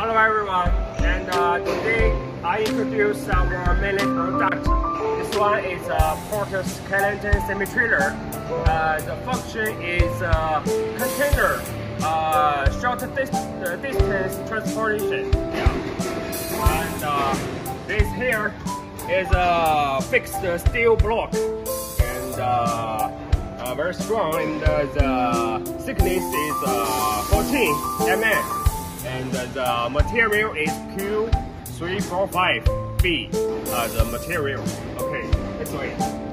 Hello everyone, and uh, today I introduce our main product. This one is a Porter Skeleton semi-trailer. Uh, the function is uh, container, uh, short dis uh, distance transportation. Yeah. And uh, this here is a fixed steel block, and uh, uh, very strong, and uh, the thickness is uh, 14 mm and the material is Q345B, uh, the material. Okay, this way.